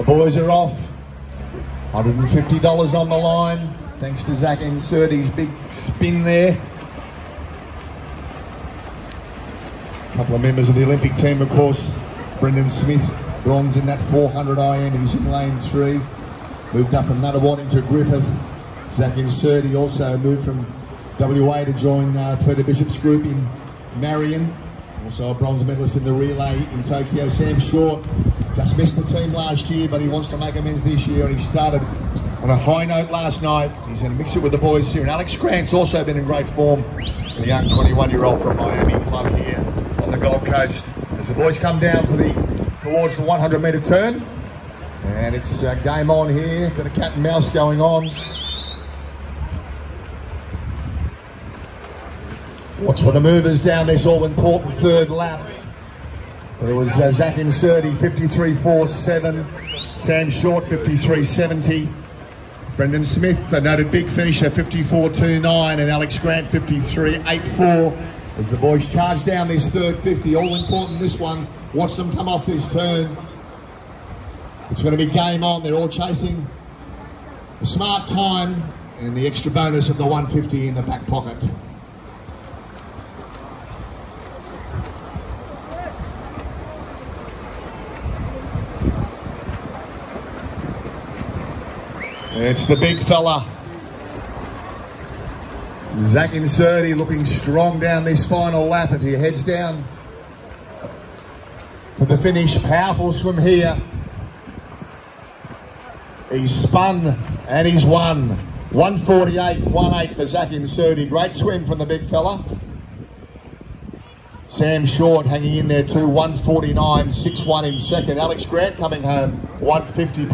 boys are off. $150 on the line. Thanks to Zac Incerti's big spin there. A couple of members of the Olympic team, of course. Brendon Smith, bronze in that 400 IM. He's in lane three. Moved up from Nunawading to Griffith. Zac Incerti also moved from WA to join uh, Peter Bishop's group in Marion. Also a bronze medalist in the relay in Tokyo. Sam Short just missed the team last year, but he wants to make amends this year, and he started on a high note last night. He's going to mix it with the boys here. And Alex Grant's also been in great form. The young 21-year-old from Miami club here on the Gold Coast. As the boys come down for the towards the 100-metre turn, and it's uh, game on here. Bit of cat and mouse going on. Watch for the movers down this all-important third lap. But it was uh, Zac Incerti, 53.47. Sam Short, 53.70. Brendon Smith, a noted big finisher, 54.29. And Alex Grant, 53.84. As the boys charge down this third 50. All important this one. Watch them come off this turn. It's going to be game on. They're all chasing a smart time and the extra bonus of the 150 in the back pocket. It's the big fella. Zac Incerti looking strong down this final lap as he heads down to the finish. Powerful swim here. He's spun and he's won. 148, 18 for Zac Incerti. Great swim from the big fella. Sam Short hanging in there too, 149, 6-1 in second. Alex Grant coming home, 150.